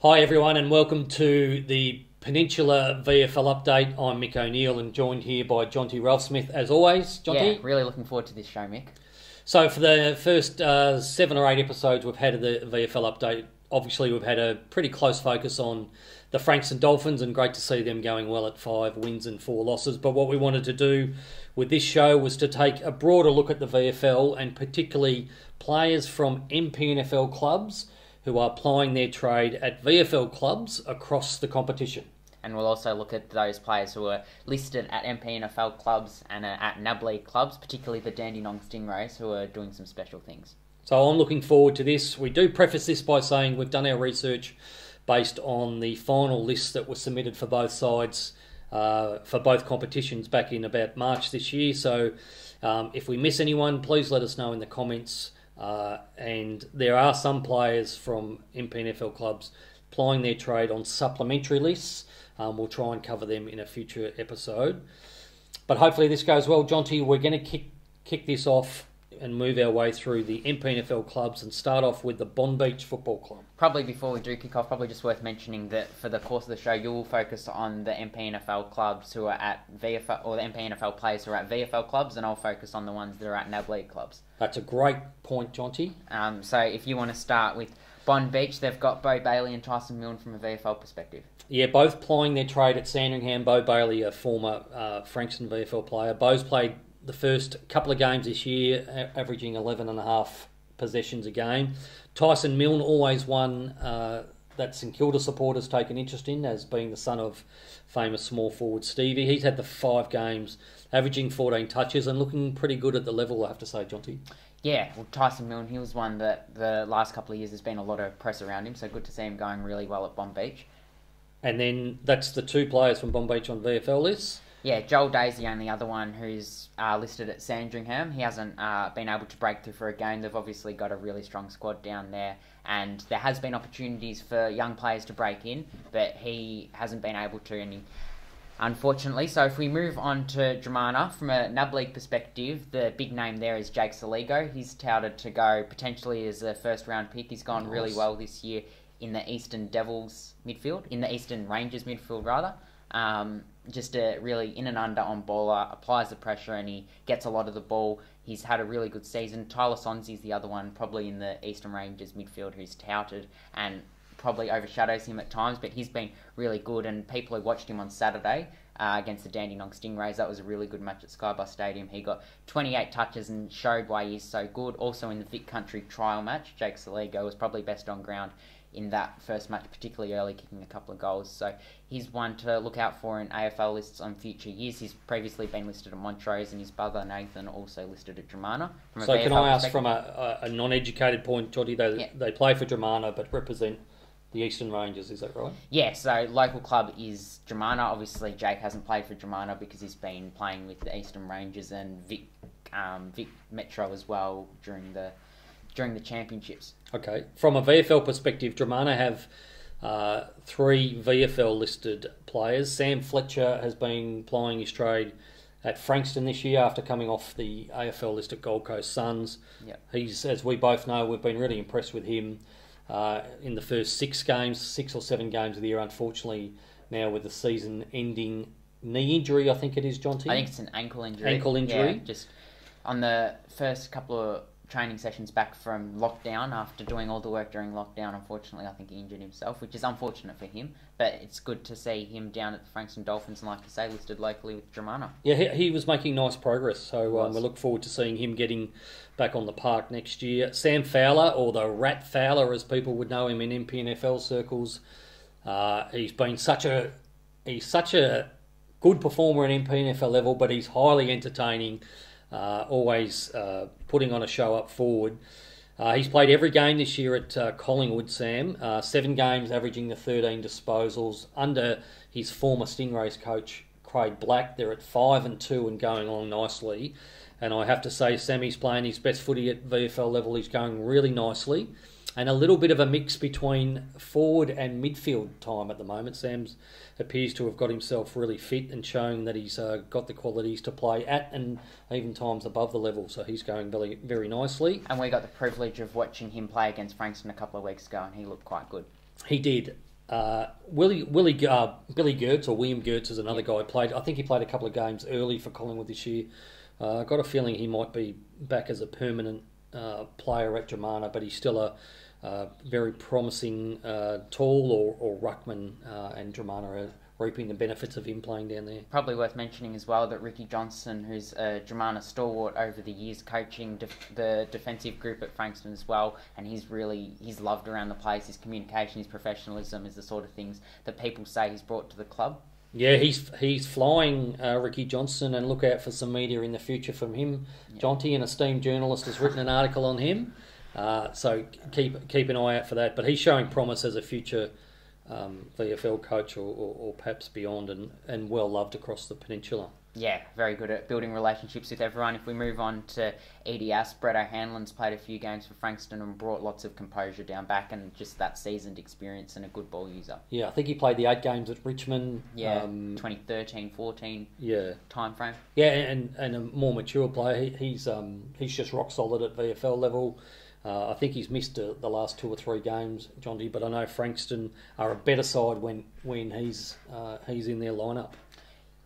Hi, everyone, and welcome to the Peninsula VFL update. I'm Mick O'Neill and joined here by Jonty Ralph Smith, as always. Jonty? Yeah, really looking forward to this show, Mick. So, for the first uh, seven or eight episodes we've had of the VFL update, obviously we've had a pretty close focus on the Frankston Dolphins, and great to see them going well at five wins and four losses. But what we wanted to do with this show was to take a broader look at the VFL and particularly players from MPNFL clubs who are plying their trade at VFL clubs across the competition. And we'll also look at those players who are listed at MPNFL clubs and at NAB League clubs, particularly the Dandenong Stingrays, who are doing some special things. So I'm looking forward to this. We do preface this by saying we've done our research based on the final list that was submitted for both sides uh, for both competitions back in about March this year. So um, if we miss anyone, please let us know in the comments. Uh, and there are some players from MPNFL clubs plying their trade on supplementary lists. Um, we'll try and cover them in a future episode. But hopefully this goes well, Jonty. We're going to kick kick this off and move our way through the MPNFL clubs and start off with the Bonbeach Football Club. Probably before we do kick off, probably just worth mentioning that for the course of the show, you will focus on the MPNFL clubs who are at VFL, or the MPNFL players who are at VFL clubs, and I'll focus on the ones that are at NAB League clubs. That's a great point, Jonty. Um, so if you want to start with Bonbeach, they've got Bo Bailey and Tyson Milne from a VFL perspective. Yeah, both plying their trade at Sandringham. Bo Bailey, a former uh, Frankston VFL player. Bo's played the first couple of games this year, averaging 11 and a half possessions a game. Tyson Milne always one uh, that St Kilda supporters take an interest in, as being the son of famous small forward Stevie. He's had the five games, averaging 14 touches and looking pretty good at the level, I have to say, Jonty. Yeah, well, Tyson Milne, he was one that the last couple of years there's been a lot of press around him, so good to see him going really well at Bomb Bonbeach. And then that's the two players from Bomb Bonbeach on VFL lists. Yeah, Joel Day's the only other one who's uh, listed at Sandringham. He hasn't uh, been able to break through for a game. They've obviously got a really strong squad down there, and there has been opportunities for young players to break in, but he hasn't been able to. And he, unfortunately, so if we move on to Dromana, from a NAB League perspective, the big name there is Jake Soligo. He's touted to go potentially as a first round pick. He's gone nice. really well this year in the Eastern Devils midfield, in the Eastern Ranges midfield rather. Um, just a really in and under on baller, applies the pressure, and he gets a lot of the ball. He's had a really good season. Tyler is the other one, probably in the Eastern Ranges midfield, who's touted and probably overshadows him at times, but he's been really good. And people who watched him on Saturday uh, against the Dandenong Stingrays, that was a really good match at Skybus Stadium. He got 28 touches and showed why he's so good. Also in the Vic Country trial match, Jake Soligo was probably best on ground in that first match, particularly early, kicking a couple of goals. So he's one to look out for in AFL lists on future years. He's previously been listed at Montrose, and his brother Nathan also listed at Dromana. So can I ask from a, a non-educated point, Jody? They yeah. they play for Dromana but represent the Eastern Ranges, is that right? Yeah, so local club is Dromana. Obviously, Jake hasn't played for Dromana because he's been playing with the Eastern Ranges and Vic, um, Vic Metro as well during the during the championships. Okay. From a VFL perspective, Dromana have uh, three VFL listed players. Sam Fletcher has been plying his trade at Frankston this year after coming off the AFL list at Gold Coast Suns. Yep. He's, as we both know, we've been really impressed with him uh, in the first six games, six or seven games of the year. Unfortunately, now with the season ending knee injury, I think it is, Jonty. I think it's an ankle injury. Ankle injury. Yeah, just on the first couple of training sessions back from lockdown after doing all the work during lockdown. Unfortunately, I think he injured himself, which is unfortunate for him. But it's good to see him down at the Frankston Dolphins, and like you say, listed locally with Dromana. Yeah, he, he was making nice progress, so um, we look forward to seeing him getting back on the park next year. Sam Fowler, or the Rat Fowler, as people would know him in MPNFL circles, uh, he's been such a he's such a good performer at MPNFL level, but he's highly entertaining uh, always uh, putting on a show up forward. Uh, he's played every game this year at uh, Collingwood, Sam. Uh, seven games, averaging the 13 disposals. Under his former Stingrays coach, Craig Black, they're at 5 and 2 and going along nicely. And I have to say, Sammy's playing his best footy at VFL level. He's going really nicely. And a little bit of a mix between forward and midfield time at the moment. Sam's appears to have got himself really fit and showing that he's uh, got the qualities to play at and even times above the level. So he's going very very nicely. And we got the privilege of watching him play against Frankston a couple of weeks ago, and he looked quite good. He did. Uh, Willie, Willie, uh, Billy Gertz or William Gertz is another guy. Played, I think he played a couple of games early for Collingwood this year. Uh, I got a feeling he might be back as a permanent uh, player at Dromana, but he's still a very promising uh, tall or, or ruckman, uh, and Dromana are reaping the benefits of him playing down there. Probably worth mentioning as well that Ricky Johnson, who's a Dromana stalwart over the years, coaching def- the defensive group at Frankston as well, and he's really he's loved around the place. His communication, his professionalism is the sort of things that people say he's brought to the club. Yeah, he's he's flying uh, Ricky Johnson, and look out for some media in the future from him. Yeah. Jonty, an esteemed journalist, has written an article on him. Uh, so keep keep an eye out for that. But he's showing promise as a future um, VFL coach or, or, or, perhaps beyond, and, and well loved across the peninsula. Yeah, very good at building relationships with everyone. If we move on to EDS, Brett O'Hanlon's played a few games for Frankston and brought lots of composure down back and just that seasoned experience and a good ball user. Yeah, I think he played the eight games at Richmond. Yeah, um, 2013, 14 yeah. time frame. Yeah, and, and a more mature player. He, he's um, he's just rock solid at VFL level. Uh, I think he's missed uh, the last two or three games, Jonty. But I know Frankston are a better side when when he's uh, he's in their lineup.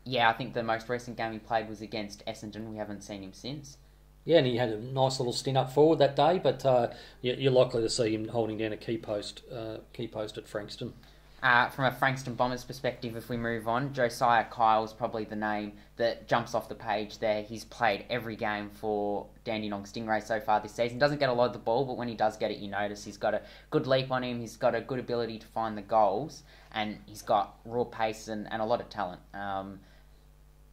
Yeah, I think the most recent game he played was against Essendon. We haven't seen him since. Yeah, and he had a nice little stint up forward that day, but uh, you're likely to see him holding down a key post, uh, key post at Frankston. Uh, from a Frankston Bombers perspective, if we move on, Josiah Kyle is probably the name that jumps off the page there. He's played every game for Dandenong Stingray so far this season. Doesn't get a lot of the ball, but when he does get it, you notice he's got a good leap on him. He's got a good ability to find the goals, and he's got raw pace and, and a lot of talent. Um,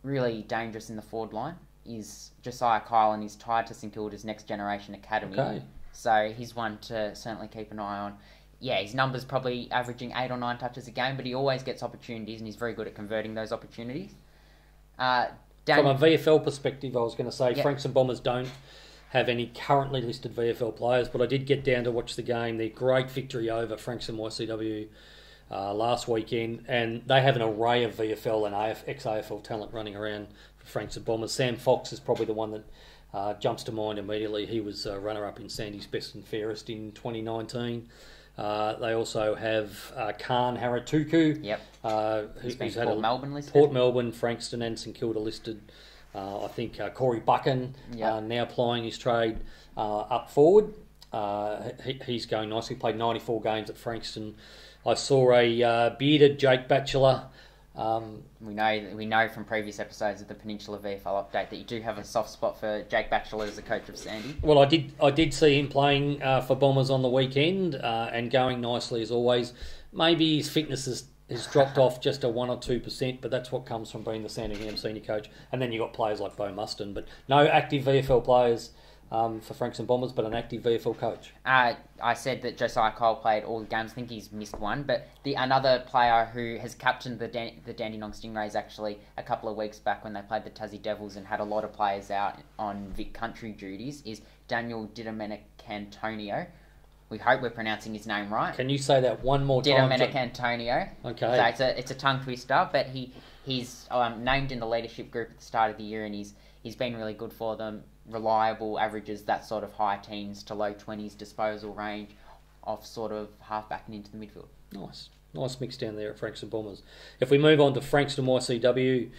really dangerous in the forward line is Josiah Kyle, and he's tied to St Kilda's Next Generation Academy. Okay. So he's one to certainly keep an eye on yeah, his numbers probably averaging eight or nine touches a game, but he always gets opportunities and he's very good at converting those opportunities. Uh, Dan- From a VFL perspective, I was going to say yep. Frankston Bombers don't have any currently listed VFL players, but I did get down to watch the game. Their great victory over Frankston YCW uh, last weekend, and they have an array of VFL and AF, ex-AFL talent running around for Frankston Bombers. Sam Fox is probably the one that uh, jumps to mind immediately. He was uh, runner-up in Sandy's Best and Fairest in 2019. Uh, they also have uh, Khan Haratuku. Yep. Uh, who's, who's had Port a, Melbourne listed. Port Melbourne, Frankston, and St Kilda listed. Uh, I think uh, Corey Buchan yep. Uh, now plying his trade up forward. He, he's going nicely. Played 94 games at Frankston. I saw a bearded Jake Batchelor um, we know we know from previous episodes of the Peninsula VFL update that you do have a soft spot for Jake Batchelor as a coach of Sandy. Well, I did I did see him playing uh, for Bombers on the weekend uh, and going nicely as always. Maybe his fitness has, has dropped off just a one or two percent, but that's what comes from being the Sandringham senior coach. And then you have got players like Bo Muston, but no active VFL players um, for and Bombers, but an active VFL coach. Uh, I said that Josiah Cole played all the games. I think he's missed one, but the another player who has captained the Dan- the Dandenong Stingrays actually a couple of weeks back when they played the Tassie Devils and had a lot of players out on Vic Country duties is Daniel Cantonio. We hope we're pronouncing his name right. Can you say that one more time? Antonio. Okay. So it's a it's a tongue twister, but he he's um, named in the leadership group at the start of the year, and he's he's been really good for them reliable averages that sort of high teens to low 20s disposal range off sort of halfback and into the midfield. Nice. Nice mix down there at Frankston Bombers. If we move on to Frankston YCW,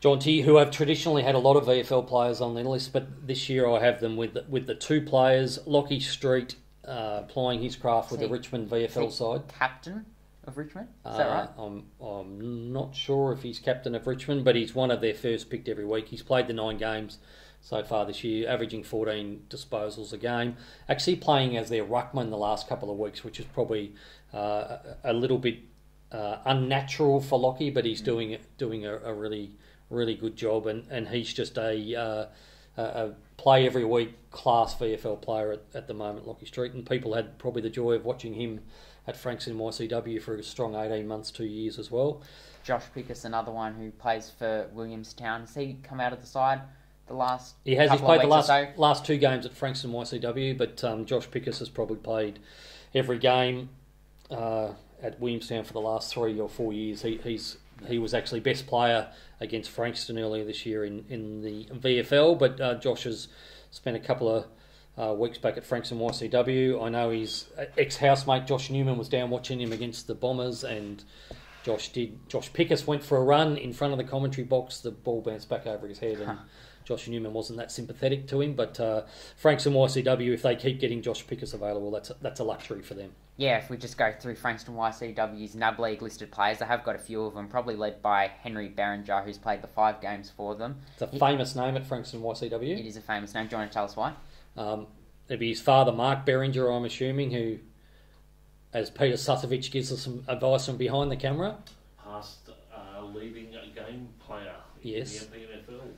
Jonty, who have traditionally had a lot of VFL players on their list, but this year I have them with the, with the two players, Lockie Street uh, plying his craft with the Richmond VFL side. Captain of Richmond, is uh, that right? I'm, I'm not sure if he's captain of Richmond, but he's one of their first picked every week. He's played the nine games so far this year, averaging 14 disposals a game. Actually playing as their ruckman the last couple of weeks, which is probably uh, a little bit uh, unnatural for Lockie, but he's doing doing a, a, really really good job, and, and he's just a, uh, a play every week class VFL player at, at the moment, Lockie Street, and people had probably the joy of watching him at Frankston YCW for a strong 18 months, two years as well. Josh Pickus, another one who plays for Williamstown. Has he come out of the side the last. He has. He's played the last so. last two games at Frankston YCW, but um, Josh Pickus has probably played every game uh, at Williamstown for the last three or four years. He, he's he was actually best player against Frankston earlier this year in, in the VFL, but uh, Josh has spent a couple of uh, weeks back at Frankston YCW. I know his ex housemate Josh Newman was down watching him against the Bombers, and Josh did. Josh Pickus went for a run in front of the commentary box. The ball bounced back over his head, and Josh Newman wasn't that sympathetic to him. But uh, Frankston YCW, if they keep getting Josh Pickus available, that's a, that's a luxury for them. Yeah, if we just go through Frankston YCW's NAB League listed players, they have got a few of them, probably led by Henry Berenger, who's played the five games for them. It's a He- famous name at Frankston It YCW. is a famous name. Do you want to tell us why? Um, it'd be his father, Mark Beringer, I'm assuming, who, as Peter Sutovich gives us some advice from behind the camera, past uh, leading a game player Yes. in the MPNFL.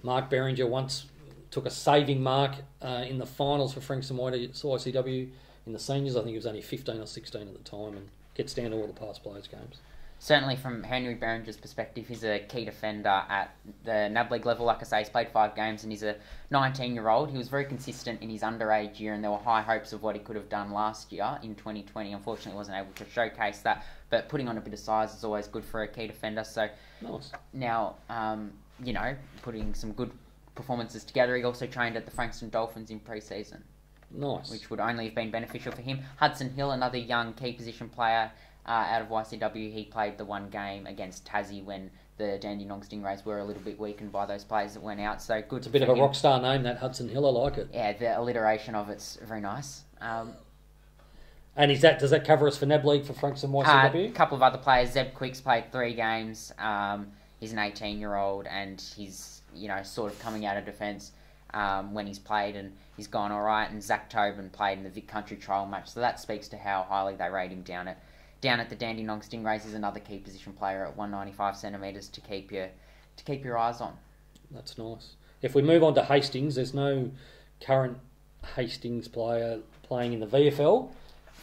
Mark Beringer once took a saving mark uh, in the finals for Frank Frankston YCW in the seniors. I think he was only 15 or 16 at the time and gets down to all the past players' games. Certainly, from Henry Berenger's perspective, he's a key defender at the NAB League level. Like I say, he's played five games and he's a 19 year old. He was very consistent in his underage year, and there were high hopes of what he could have done last year in 2020. Unfortunately, wasn't able to showcase that. But putting on a bit of size is always good for a key defender. So Nice. now, um, you know, putting some good performances together. He also trained at the Frankston Dolphins in pre season Nice. which would only have been beneficial for him. Hudson Hill, another young key position player uh, out of YCW, he played the one game against Tassie when the Dandenong Stingrays were a little bit weakened by those players that went out. So good. It's a bit of a him. rock star name, that Hudson Hill. I like it. Yeah, the alliteration of it's very nice. Um, And is that does that cover us for NAB League for Frankston a YCW? couple of other players. Zeb Quick's played three games. Um, he's an 18 year old and he's you know sort of coming out of defence um, when he's played and he's gone all right. And Zach Tobin played in the Vic Country trial match, so that speaks to how highly they rate him down at down at the Dandenong Stingrays. Is another key position player at 195 centimetres to keep your to keep your eyes on. That's nice. If we move on to Hastings, there's no current Hastings player playing in the VFL.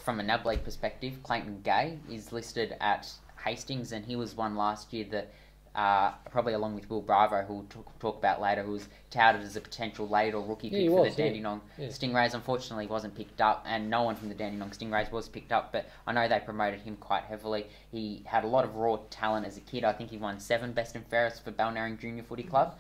From a NAB League perspective, Clayton Gay is listed at Hastings, and he was one last year that, uh, probably along with Will Bravo, who we'll talk, talk about later, who was touted as a potential late or rookie pick he for was, the yeah. Dandenong Yeah. Stingrays. Unfortunately, wasn't picked up, and no one from the Dandenong Stingrays was picked up. But I know they promoted him quite heavily. He had a lot of raw talent as a kid. I think he won seven best and fairest for Balnarring Junior Footy Club,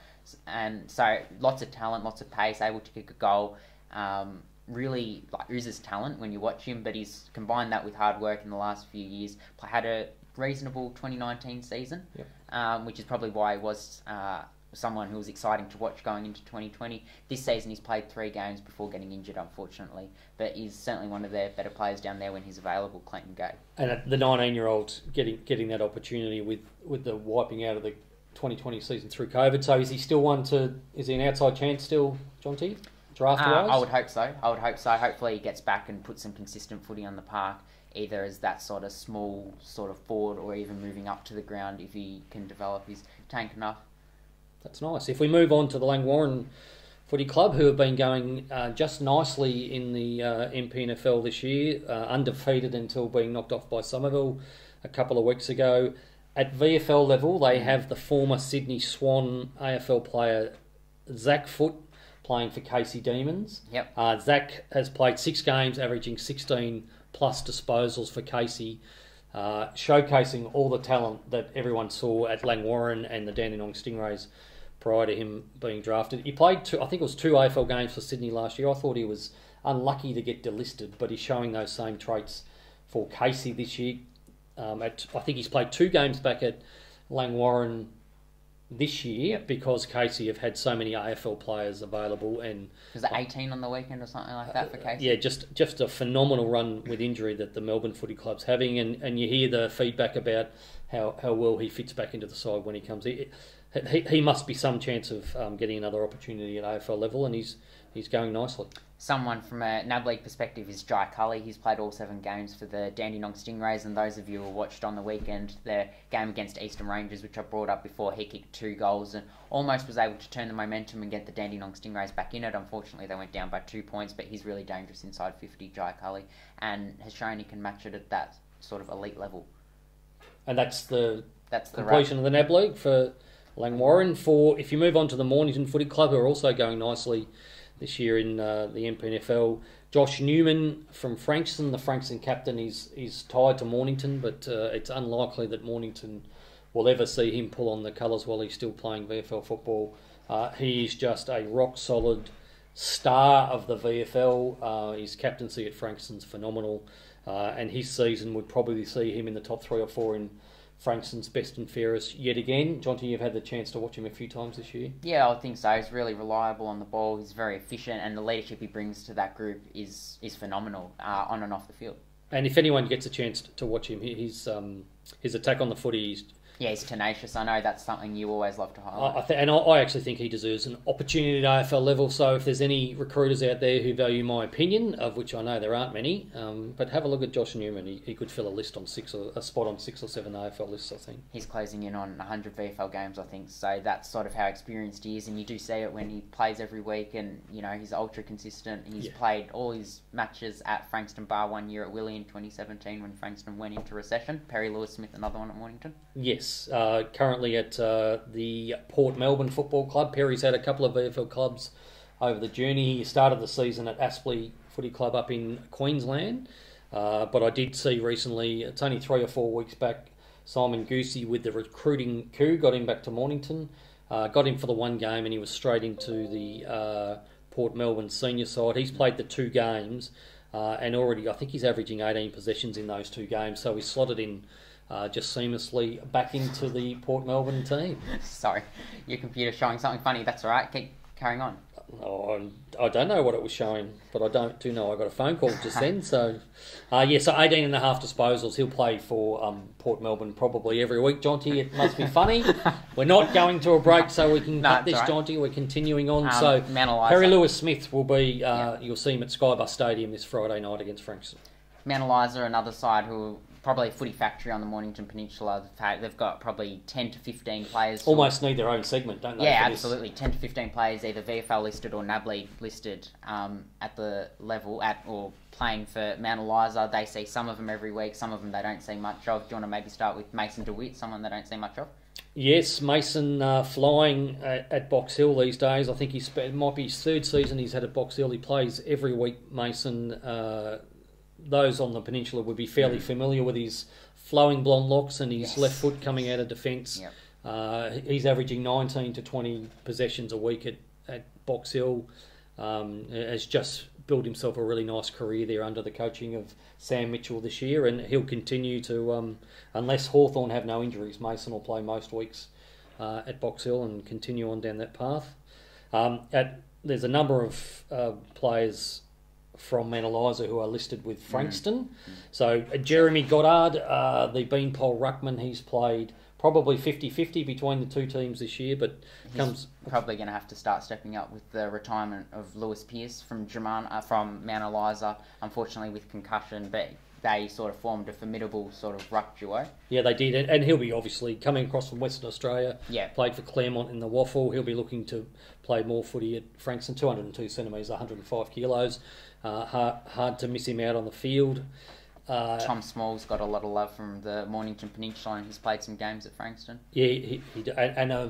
and so lots of talent, lots of pace, able to kick a goal. Um, really like oozes talent when you watch him, but he's combined that with hard work in the last few years. Had a reasonable 2019 season, Yep. Um, which is probably why he was uh, someone who was exciting to watch going into 2020. This season he's played three games before getting injured, unfortunately, but he's certainly one of their better players down there when he's available. Clayton Gay. And the 19 year old getting getting that opportunity with, with the wiping out of the 2020 season through COVID. So is he still one to? Is he an outside chance still, Jonty? Draft Uh. I would hope so. I would hope so. Hopefully, he gets back and puts some consistent footy on the park, either as that sort of small sort of forward or even moving up to the ground if he can develop his tank enough. That's nice. If we move on to the Langwarrin Footy Club, who have been going uh, just nicely in the uh, MPNFL this year, uh, undefeated until being knocked off by Somerville a couple of weeks ago. At VFL level, they have the former Sydney Swan AFL player Zach Foot playing for Casey Demons. Yep. Uh, Zach has played six games, averaging 16 plus disposals for Casey, uh, showcasing all the talent that everyone saw at Langwarrin and the Dandenong Stingrays prior to him being drafted. He played two, I think it was two AFL games for Sydney last year. I thought he was unlucky to get delisted, but he's showing those same traits for Casey this year. Um, at, I think he's played two games back at Langwarrin this year because Casey have had so many AFL players available and Was it 18 on the weekend or something like that for uh, Casey? yeah, just just a phenomenal run with injury that the Melbourne Footy Club's having, and, and you hear the feedback about how, how well he fits back into the side when he comes. He he, he must be some chance of um, getting another opportunity at AFL level, and he's he's going nicely. Someone from a NAB League perspective is Jai Culley. He's played all seven games for the Dandenong Stingrays, and those of you who watched on the weekend the game against Eastern Ranges, which I brought up before, he kicked two goals and almost was able to turn the momentum and get the Dandenong Stingrays back in it. Unfortunately, they went down by two points, but he's really dangerous inside 50, Jai Culley, and has shown he can match it at that sort of elite level. And that's the That's the right. completion of the NAB League for Langwarrin. For if you move on to the Mornington Footy Club, who are also going nicely this year in uh, the MPNFL. Josh Newman from Frankston, the Frankston captain, is is tied to Mornington, but uh, it's unlikely that Mornington will ever see him pull on the colours while he's still playing VFL football. Uh, he is just a rock solid star of the VFL. Uh, his captaincy at Frankston's phenomenal, uh, and his season would probably see him in the top three or four in Frankston's best and fairest yet again. Jonty, you've had the chance to watch him a few times this year. Yeah, I think so. He's really reliable on the ball. He's very efficient, and the leadership he brings to that group is is phenomenal uh, on and off the field. And if anyone gets a chance to watch him, his um, his attack on the footy is yeah, he's tenacious. I know that's something you always love to highlight. I th- and I actually think he deserves an opportunity at AFL level. So if there's any recruiters out there who value my opinion, of which I know there aren't many, um, but have a look at Josh Newman. He, he could fill a list on six or a spot on six or seven AFL lists. I think he's closing in on 100 VFL games. I think so. That's sort of how experienced he is, and you do see it when he plays every week, and you know he's ultra consistent. He's yeah. played all his matches at Frankston Bar one year at Willie in 2017 when Frankston went into recession. Perry Lewis Smith, another one at Mornington. Yes. Uh, currently at uh, the Port Melbourne Football Club. Perry's had a couple of VFL clubs over the journey. He started the season at Aspley Footy Club up in Queensland, uh, but I did see recently, it's only three or four weeks back, Simon Goosey with the recruiting coup got him back to Mornington, uh, got him for the one game, and he was straight into the uh, Port Melbourne senior side. He's played the two games. Uh, and already, I think he's averaging 18 possessions in those two games, so he's slotted in uh, just seamlessly back into the Port Melbourne team. Sorry, your computer's showing something funny. That's all right. Keep carrying on. Oh, I don't know what it was showing, but I don't do know I got a phone call just then. So, uh, yeah, so 18 and a half disposals. He'll play for um, Port Melbourne probably every week. Jonty, it must be funny. We're not going to a break, so we can no, cut this, right. Jonty. We're continuing on. Um, so, Perry Lewis Smith will be, uh, yeah. you'll see him at Skybus Stadium this Friday night against Frankston. Mount another side who probably a footy factory on the Mornington Peninsula. They've got probably 10 to 15 players. Almost need their own segment, don't they? Yeah, absolutely. 10 to 15 players, either VFL listed or NAB listed um, at the level at or playing for Mount Eliza. They see some of them every week, some of them they don't see much of. Do you want to maybe start with Mason DeWitt, someone they don't see much of? Yes, Mason uh, flying at, at, Box Hill these days. I think he's it might be his third season he's had at Box Hill. He plays every week. Mason uh, those on the peninsula would be fairly mm. familiar with his flowing blonde locks and his yes. left foot coming out of defence. Yep. Uh, he's averaging 19 to 20 possessions a week at, at Box Hill. Um, has just built himself a really nice career there under the coaching of Sam Mitchell this year, and he'll continue to, um, unless Hawthorn have no injuries, Mason will play most weeks uh, at Box Hill and continue on down that path. Um, at, there's a number of uh, players from Mount Eliza who are listed with. Frankston. Mm. So uh, Jeremy Goddard, uh, the Beanpole Ruckman, he's played probably 50-50 between the two teams this year, but he's comes probably going to have to start stepping up with the retirement of Lewis Pierce from German, uh, from Mount Eliza, unfortunately with concussion, but they sort of formed a formidable sort of ruck duo. Yeah, they did, and he'll be obviously coming across from Western Australia. Yeah, played for Claremont in the WAFL. He'll be looking to play more footy at Frankston, 202 centimetres, 105 kilos. Uh, hard, hard to miss him out on the field. Uh, Tom Small's got a lot of love from the Mornington Peninsula and he's played some games at Frankston. Yeah, he, he and uh,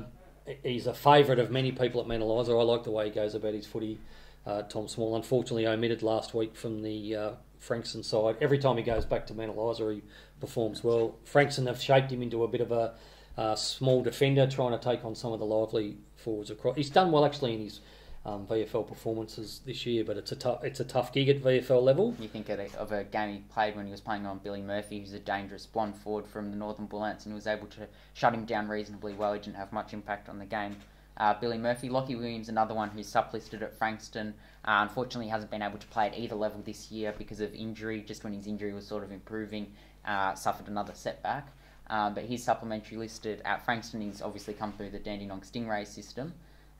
he's a favourite of many people at Eliza. I like the way he goes about his footy. Uh, Tom Small, unfortunately, omitted last week from the uh, Frankston side. Every time he goes back to Eliza, he performs well. Frankston have shaped him into a bit of a uh, small defender, trying to take on some of the lively forwards across. He's done well actually in his um, VFL performances this year, but it's a tough it's a tough gig at VFL level. You think of a, of a game he played when he was playing on Billy Murphy, who's a dangerous blonde forward from the Northern Bullants, and he was able to shut him down reasonably well. He didn't have much impact on the game. Uh, Billy Murphy, Lockie Williams, another one who's supplisted at Frankston. Uh, unfortunately, hasn't been able to play at either level this year because of injury. Just when his injury was sort of improving, uh, suffered another setback. Uh, but he's supplementary listed at Frankston. He's obviously come through the Dandenong Stingray system,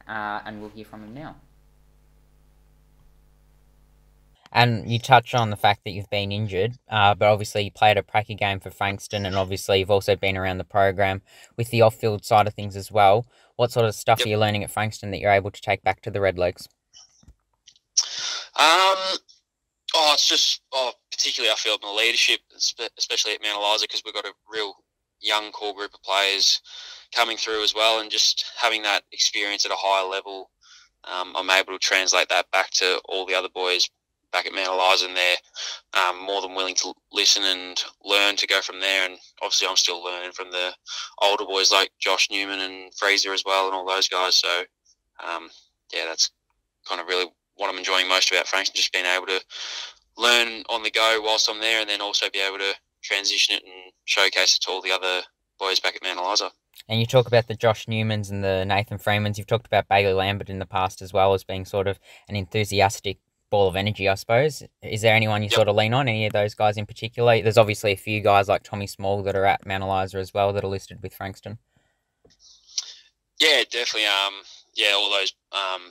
uh, and we'll hear from him now. And you touch on the fact that you've been injured, uh, but obviously you played a pracky game for Frankston, and obviously you've also been around the program with the off-field side of things as well. What sort of stuff yep. are you learning at Frankston that you're able to take back to the Redlegs? Um, oh, it's just oh, particularly I feel my leadership, especially at Mount Eliza, because we've got a real young core group of players coming through as well, and just having that experience at a higher level, um, I'm able to translate that back to all the other boys back at Mount Eliza, and they're um, more than willing to listen and learn to go from there. And obviously, I'm still learning from the older boys like Josh Newman and Fraser as well, and all those guys. So, um, yeah, that's kind of really what I'm enjoying most about Frankston, just being able to learn on the go whilst I'm there, and then also be able to transition it and showcase it to all the other boys back at Mount Eliza. And you talk about the Josh Newmans and the Nathan Freemans. You've talked about Bailey Lambert in the past as well as being sort of an enthusiastic ball of energy, I suppose. Is there anyone you yep. sort of lean on? Any of those guys in particular? There's obviously a few guys like Tommy Small that are at Mount Eliza as well that are listed with Frankston. Yeah, definitely. Um, yeah, all those um,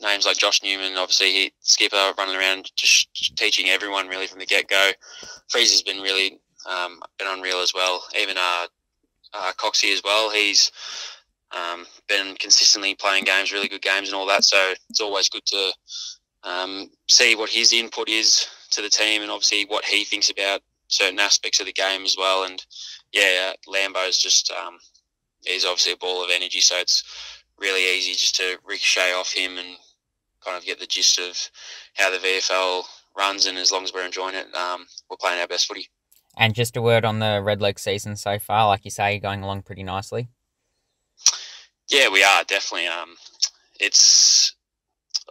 names like Josh Newman, obviously he skipper running around just teaching everyone really from the get go. Freeze's been really um, been unreal as well. Even uh, uh, Coxie as well. He's um, been consistently playing games, really good games and all that. So it's always good to um, see what his input is to the team and obviously what he thinks about certain aspects of the game as well. And yeah, Lambo's just um, he's obviously a ball of energy, so it's really easy just to ricochet off him and kind of get the gist of how the VFL runs. And as long as we're enjoying it, um, we're playing our best footy. And just a word on the red leg season so far. Like you say, you're going along pretty nicely. Yeah, we are definitely. Um, it's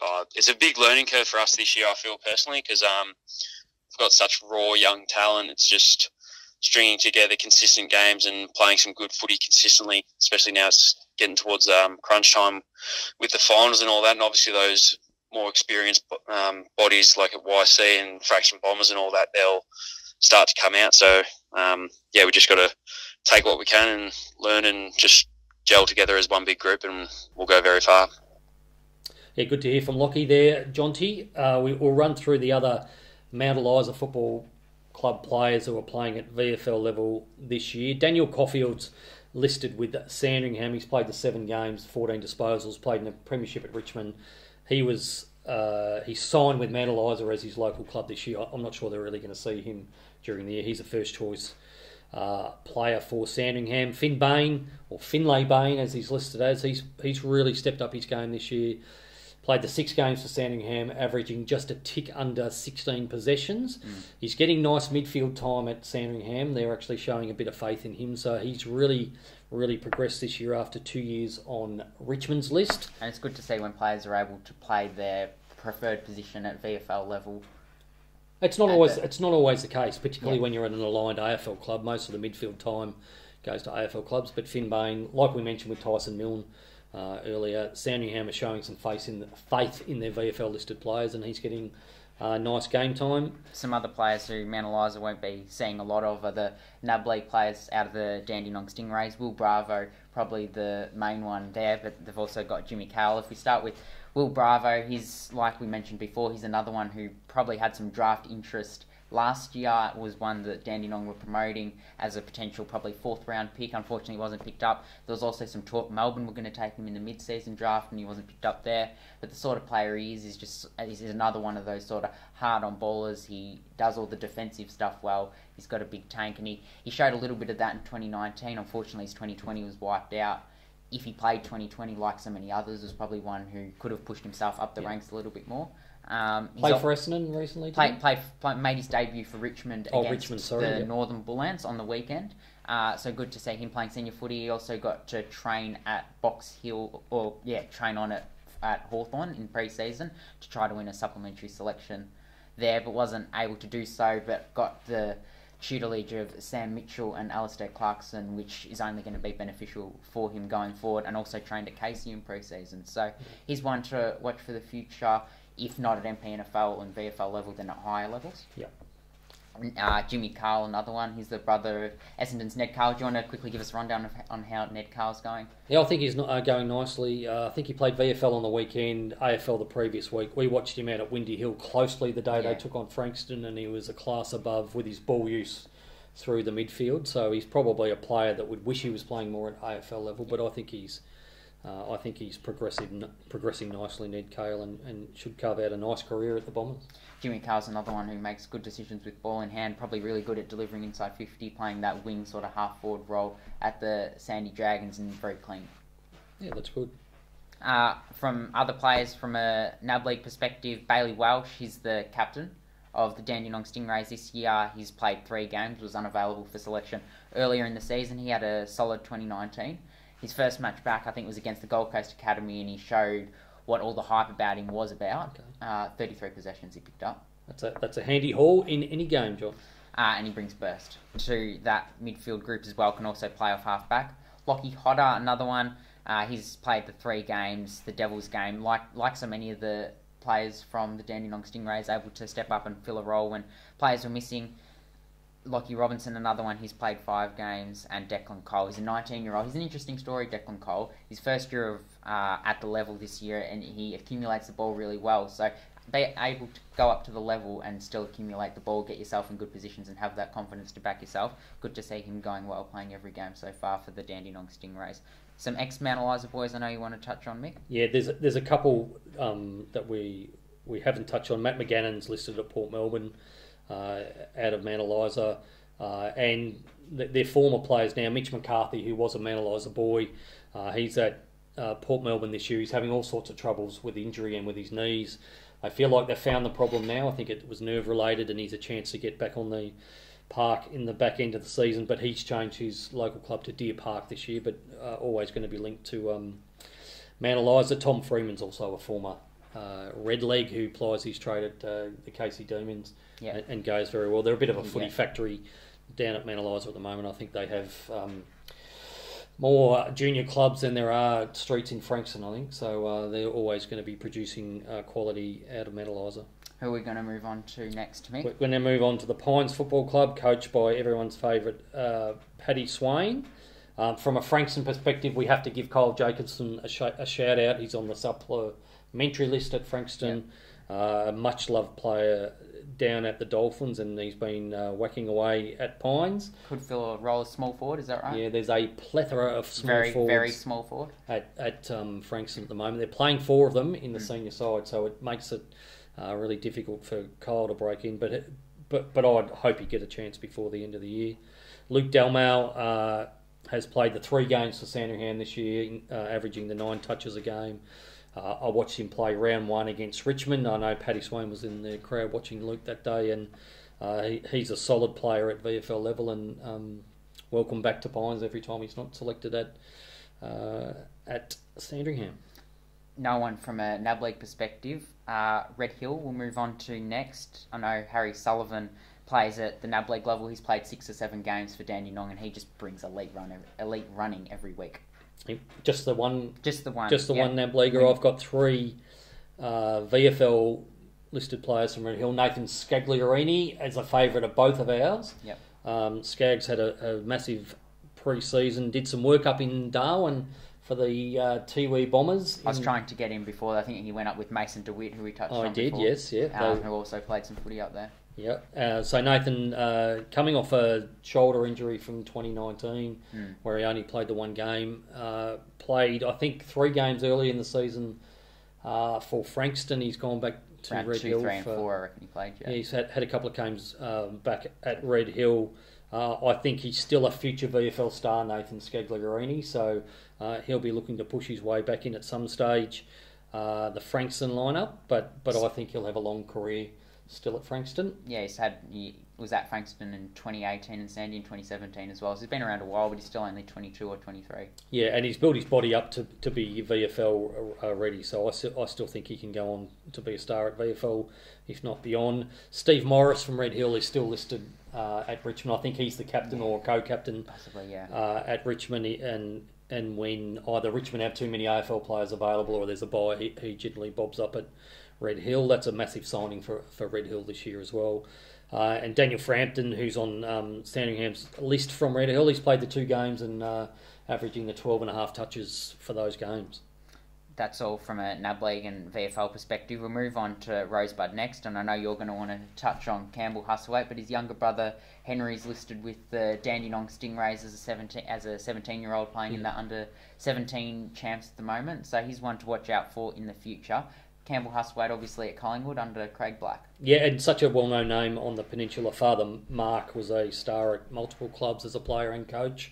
uh, it's a big learning curve for us this year. I feel personally because um, we've got such raw young talent. It's just stringing together consistent games and playing some good footy consistently. Especially now it's getting towards um, crunch time with the finals and all that. And obviously those more experienced um, bodies like at YC and Frankston Bombers and all that, they'll start to come out. So um, yeah, we just got to take what we can and learn and just gel together as one big group, and we'll go very far. Yeah, good to hear from Lockie there, Jonty. Uh, we, will run through the other Mount Eliza Football Club players who are playing at VFL level this year. Daniel Caulfield's listed with Sandringham. He's played the seven games, 14 disposals, played in the Premiership at Richmond. He was uh, he signed with Mount Eliza as his local club this year. I'm not sure they're really going to see him during the year. He's a first choice uh, player for Sandringham. Finn Bain, or Finlay Bain as he's listed as, he's, he's really stepped up his game this year. Played the six games for Sandringham, averaging just a tick under 16 possessions. Mm. He's getting nice midfield time at Sandringham. They're actually showing a bit of faith in him, so he's really, really progressed this year after two years on Richmond's list. And it's good to see when players are able to play their preferred position at VFL level it's not always it's not always the case, particularly yeah. when you're at an aligned AFL club. Most of the midfield time goes to AFL clubs. But Finn Bain, like we mentioned with Tyson Milne uh, earlier, Sandringham is showing some faith in the, faith in their VFL listed players, and he's getting uh, nice game time. Some other players who Mount Eliza won't be seeing a lot of are the NAB League players out of the Dandenong Stingrays. Will Bravo, probably the main one there, but they've also got Jimmy Cahill. If we start with Will Bravo, he's like we mentioned before, he's another one who probably had some draft interest last year. Was one that Dandenong were promoting as a potential probably fourth round pick. Unfortunately, wasn't picked up. There was also some talk Melbourne were going to take him in the mid season draft, and he wasn't picked up there. But the sort of player he is is just is another one of those sort of hard on ballers. He does all the defensive stuff well. He's got a big tank, and he, he showed a little bit of that in 2019. Unfortunately, his 2020 was wiped out if he played 2020 like so many others, was probably one who could have pushed himself up the yeah. ranks a little bit more. Um, played for Essendon recently. Played, played, made his debut for Richmond oh, against Richmond, sorry, the Northern Bullants on the weekend. Uh, so good to see him playing senior footy. He also got to train at Box Hill, or yeah, train on it at Hawthorn in pre-season to try to win a supplementary selection there, but wasn't able to do so. But got the tutelage of Sam Mitchell and Alastair Clarkson, which is only going to be beneficial for him going forward, and also trained at Casey in pre-season. So he's one to watch for the future, if not at MPNFL and VFL level, then at higher levels. Yeah. Uh, Jimmy Cahill, another one. He's the brother of Essendon's Ned Cahill. Do you want to quickly give us a rundown of, on how Ned Cahill's going? Yeah, I think he's not, uh, going nicely. Uh, I think he played VFL on the weekend, AFL the previous week. We watched him out at Windy Hill closely the day yeah. they took on Frankston, and he was a class above with his ball use through the midfield. So he's probably a player that would wish he was playing more at AFL level, but I think he's uh, I think he's progressing progressing nicely, Ned Cahill, and, and should carve out a nice career at the Bombers. Jimmy Cahill's another one who makes good decisions with ball in hand, probably really good at delivering inside 50, playing that wing sort of half forward role at the Sandy Dragons and very clean. Yeah, that's good. Uh, from other players, from a NAB League perspective, Bailey Welsh, he's the captain of the Dandenong Stingrays this year. He's played three games, was unavailable for selection earlier in the season. He had a solid 2019. His first match back, I think, was against the Gold Coast Academy, and he showed what all the hype about him was about. Okay. Uh, 33 possessions he picked up. That's a that's a handy haul in any game, John. Uh, and he brings burst to that midfield group as well. Can also play off half back. Lockie Hodder, another one. Uh, he's played the three games, the Devils game. Like like so many of the players from the Dandenong Stingrays, able to step up and fill a role when players were missing. Lockie Robinson, another one, he's played five games, and Declan Cole. He's a 19 year old. He's an interesting story, Declan Cole. His first year of uh, at the level this year, and he accumulates the ball really well. So be able to go up to the level and still accumulate the ball, get yourself in good positions, and have that confidence to back yourself. Good to see him going well, playing every game so far for the Dandenong Stingrays. Some ex Mount Eliza boys I know you want to touch on, Mick? Yeah, there's a, there's a couple um, that we we haven't touched on. Matt McGannon's listed at Port Melbourne, out of Eliza, uh, and th- they're former players now. Mitch McCarthy, who was a Eliza boy, uh, he's at uh, Port Melbourne this year. He's having all sorts of troubles with injury and with his knees. I feel like they've found the problem now. I think it was nerve related, and he's a chance to get back on the park in the back end of the season. But he's changed his local club to Deer Park this year, but uh, always going to be linked to um, Eliza. Tom Freeman's also a former uh, red leg who plies his trade at uh, the Casey Demons Yeah. and, and goes very well. They're a bit of a footy Yeah. factory down at Eliza at the moment. I think they have um, more junior clubs than there are streets in Frankston, I think. So uh, they're always going to be producing uh, quality out of Eliza. Who are we going to move on to next, Mick? We're going to move on to the Pines Football Club, coached by everyone's favourite uh, Paddy Swain. Um, from a Frankston perspective, we have to give Kyle Jacobson a, sh- a shout out. He's on the supplementary list at Frankston. Uh, a much loved player down at the Dolphins, and he's been uh, whacking away at Pines. Could fill a role as small forward, is that right? Yeah, there's a plethora of small very, forwards very small forward. at, at um, Frankston at the moment. They're playing four of them in the senior side, so it makes it uh, really difficult for Kyle to break in. But it, but but I'd hope he get a chance before the end of the year. Luke Delmal uh, has played the three games for Sandringham this year, uh, averaging the nine touches a game. Uh, I watched him play round one against Richmond. I know Paddy Swain was in the crowd watching Luke that day, and uh, he, he's a solid player at VFL level. And um, welcome back to Pines every time he's not selected at uh, at Sandringham. no one from a NAB League perspective. Uh, Red Hill we'll move on to next. I know Harry Sullivan plays at the NAB League level. He's played six or seven games for Dandenong, and he just brings elite run, elite running every week. Just the one, Just the one. just the yeah. one NAB leaguer. I've got three uh, VFL listed players from Red Hill. Nathan Scagliarini as a favourite of both of ours. Yep. Um, Skaggs had a, a massive pre-season. Did some work up in Darwin for the uh, Tiwi Bombers. I was in- trying to get him before. I think he went up with Mason DeWitt, who we touched Oh, on. he did. before, Yes, yeah. uh, They- who also played some footy up there. Yeah. Uh, so Nathan, uh, coming off a shoulder injury from 2019, Hmm. where he only played the one game, uh, played I think three games early in the season uh, for Frankston. He's gone back to Round Red two, Hill three, and for. four. I reckon he played. Yeah. He's had, had a couple of games um, back at Red Hill. Uh, I think he's still a future VFL star, Nathan Scagliarini. So uh, he'll be looking to push his way back in at some stage. Uh, the Frankston lineup, but but I think he'll have a long career still at Frankston. Yeah, he's had he was at Frankston in 2018 and Sandy in 2017 as well. So he's been around a while, but he's still only 22 or 23. Yeah, and he's built his body up to, to be VFL ready. So I, still- I still think he can go on to be a star at VFL, if not beyond. Steve Morris from Red Hill is still listed uh, at Richmond. I think he's the captain or co-captain Possibly, yeah. uh, at Richmond, and and when either Richmond have too many AFL players available or there's a bye, he, he generally bobs up at Red Hill. That's a massive signing for, for Red Hill this year as well. Uh, and Daniel Frampton, who's on um, Sandringham's list from Red Hill, he's played the two games and uh, averaging the 12 and a half touches for those games. that's all from a NAB League and VFL perspective. We'll move on to Rosebud next, and I know you're going to want to touch on Campbell Hustwaite, but his younger brother Henry's listed with the Dandenong Stingrays as a 17 as a 17 year old playing in the under 17 champs at the moment, so he's one to watch out for in the future. Campbell Hustwaite, obviously at Collingwood under Craig Black. Yeah, and such a well-known name on the peninsula. Father Mark was a star at multiple clubs as a player and coach.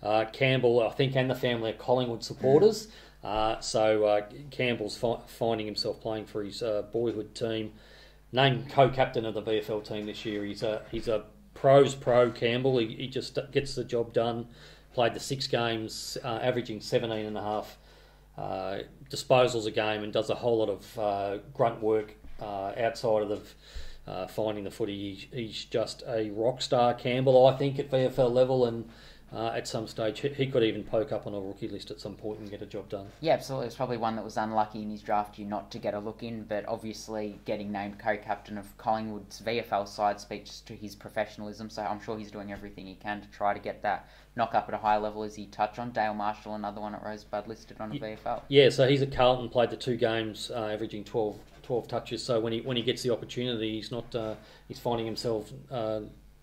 Uh, Campbell, I think, and the family are Collingwood supporters. Uh, so uh, Campbell's fi- finding himself playing for his uh, boyhood team. Named co-captain of the VFL team this year. He's a he's a pros pro Campbell. He, he just gets the job done. Played the six games, uh, averaging 17 and a half uh, disposals a game, and does a whole lot of uh, grunt work outside of the finding the footy. He's just a rock star Campbell, I think, at VFL level, and uh, at some stage. He could even poke up on a rookie list at some point and get a job done. Yeah, absolutely. It's probably one that was unlucky in his draft year not to get a look in, but obviously getting named co-captain of Collingwood's VFL side speaks to his professionalism. So I'm sure he's doing everything he can to try to get that knock up at a high level as he touched on. Dale Marshall, another one at Rosebud listed on a yeah, VFL. Yeah, so he's at Carlton, played the two games, uh, averaging 12, 12, touches. So when he when he gets the opportunity, he's not uh, he's finding himself uh,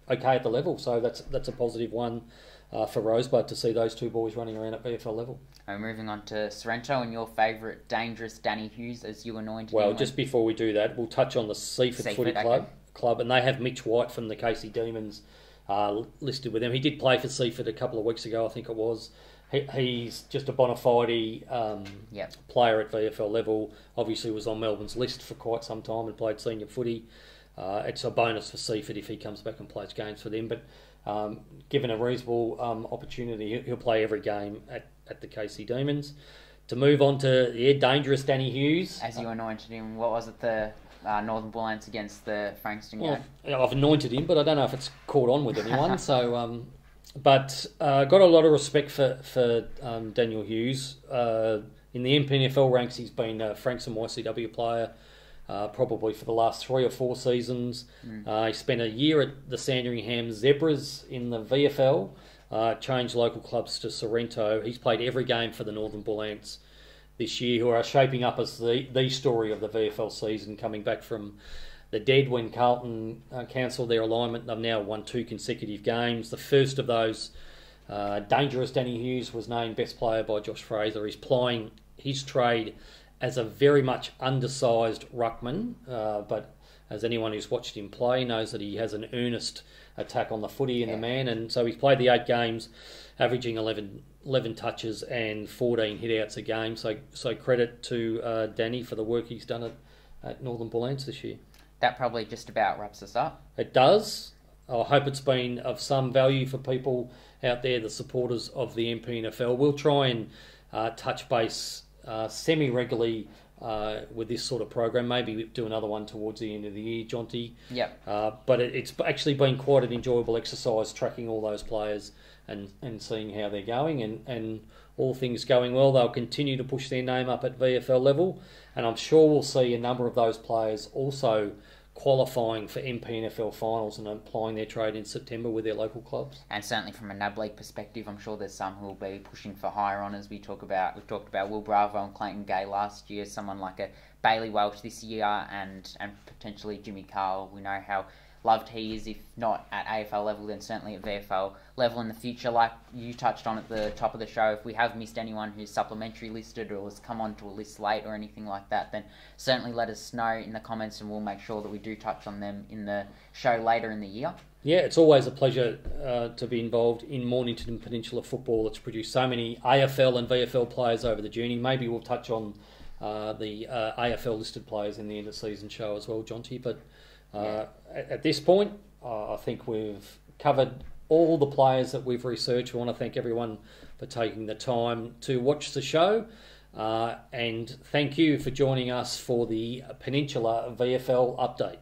okay at the level. So that's that's a positive one uh, for Rosebud to see those two boys running around at VFL level. And moving on to Sorrento and your favourite dangerous Danny Hughes as you anointed Well, just before we do that, we'll touch on the Seaford, Seaford, Footy okay. Club, club, and they have Mitch White from the Casey Demons uh, listed with them. He did play for Seaford a couple of weeks ago, I think it was. He, he's just a bona fide um, Yep. player at VFL level. Obviously, was on Melbourne's list for quite some time and played senior footy. Uh, it's a bonus for Seaford if he comes back and plays games for them. But um, given a reasonable um, opportunity, he'll- play every game at, at the Casey Demons. To move on to yeah, dangerous Danny Hughes. As you anointed him, what was it, the uh, Northern Bullants against the Frankston Well. I've anointed him, but I don't know if it's caught on with anyone. so, um, but uh, got a lot of respect for for um, Daniel Hughes uh, in the MPNFL ranks. He's been a Frankston YCW player. Uh, probably for the last three or four seasons. Uh, he spent a year at the Sandringham Zebras in the VFL, uh, changed local clubs to Sorrento. He's played every game for the Northern Bullants this year, who are shaping up as the, the story of the VFL season, coming back from the dead when Carlton uh, cancelled their alignment. They've now won two consecutive games. The first of those, uh, dangerous Danny Hughes, was named best player by Josh Fraser. He's plying his trade as a very much undersized ruckman, uh, but as anyone who's watched him play knows that he has an earnest attack on the footy in Yeah. the man, and so he's played the eight games, averaging 11, 11 touches and 14 hitouts a game. So, so credit to uh, Danny for the work he's done at, at Northern Bullants this year. That probably just about wraps us up. It does. I hope it's been of some value for people out there, the supporters of the MPNFL. We'll try and uh, touch base uh, semi regularly uh, with this sort of program. Maybe do another one towards the end of the year, Jonty. Yep. Uh, but it, it's actually been quite an enjoyable exercise tracking all those players and, and seeing how they're going. And, and all things going well, they'll continue to push their name up at VFL level. And I'm sure we'll see a number of those players also qualifying for MPNFL finals and applying their trade in September with their local clubs. And certainly from a NAB League perspective, I'm sure there's some who will be pushing for higher honours. We talk about we've talked about Will Bravo and Clayton Gay last year, someone like a Bailey Welch this year, and and potentially Jimmy Cahill. We know how loved he is, if not at AFL level, then certainly at VFL level in the future. Like you touched on at the top of the show, if we have missed anyone who's supplementary listed or has come onto a list late or anything like that, then certainly let us know in the comments, and we'll make sure that we do touch on them in the show later in the year. Yeah, it's always a pleasure uh, to be involved in Mornington Peninsula football. It's produced so many AFL and VFL players over the journey. Maybe we'll touch on uh, the uh, AFL listed players in the end of season show as well, Jonty. But uh, at, at this point, uh, I think we've covered all the players that we've researched. We want to thank everyone for taking the time to watch the show. Uh, and thank you for joining us for the Peninsula VFL update.